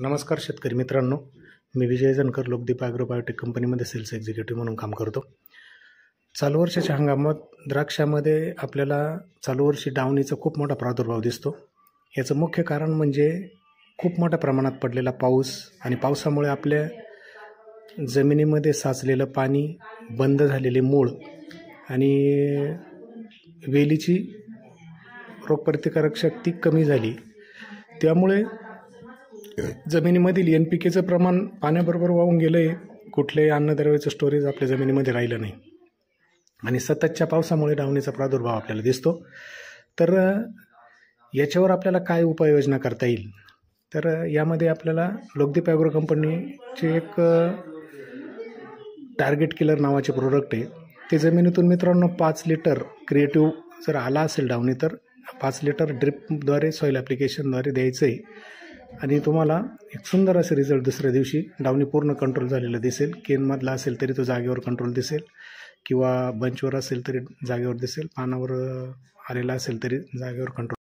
नमस्कार शेतकरी मित्रांनो. मी विजय जनकर लोकदीप ॲग्रो बायोटेक कंपनीमध्ये सेल्स एक्झिक्युटिव्ह म्हणून काम करतो. चालू वर्षाच्या हंगामात द्राक्षामध्ये आपल्याला चालू वर्षी डावणीचा खूप मोठा प्रादुर्भाव दिसतो. याचं मुख्य कारण म्हणजे खूप मोठ्या प्रमाणात पडलेला पाऊस आणि पावसामुळे आपल्या जमिनीमध्ये साचलेलं पाणी बंद झालेले मूळ आणि वेलीची रोगप्रतिकारक शक्ती कमी झाली. त्यामुळे जमिनीमधील एन पी केचं प्रमाण पाण्याबरोबर वाहून गेलं आहे कुठल्याही अन्नद्रव्याचं स्टोरेज आपल्या जमिनीमध्ये राहिलं नाही. आणि सततच्या पावसामुळे डावणीचा प्रादुर्भाव आपल्याला दिसतो. तर याच्यावर आपल्याला काय उपाययोजना करता येईल? तर यामध्ये आपल्याला लोकदीप ॲग्रो कंपनीचे एक टार्गेट किलर नावाचे प्रोडक्ट आहे. ते जमिनीतून मित्रांनो पाच लिटर क्रिएटिव्ह जर आला असेल डावणी तर पाच लिटर ड्रिपद्वारे सॉईल ॲप्लिकेशनद्वारे द्यायचं आहे आणि तुम्हाला एक सुंदर असे रिझल्ट दुसऱ्या दिवशी डावणी पूर्ण कंट्रोल झालेलं दिसेल. केनमधला असेल तरी तो जागेवर कंट्रोल दिसेल. किंवा बंचवर असेल तरी जागेवर दिसेल. पानावर आलेला असेल तरी जागेवर कंट्रोल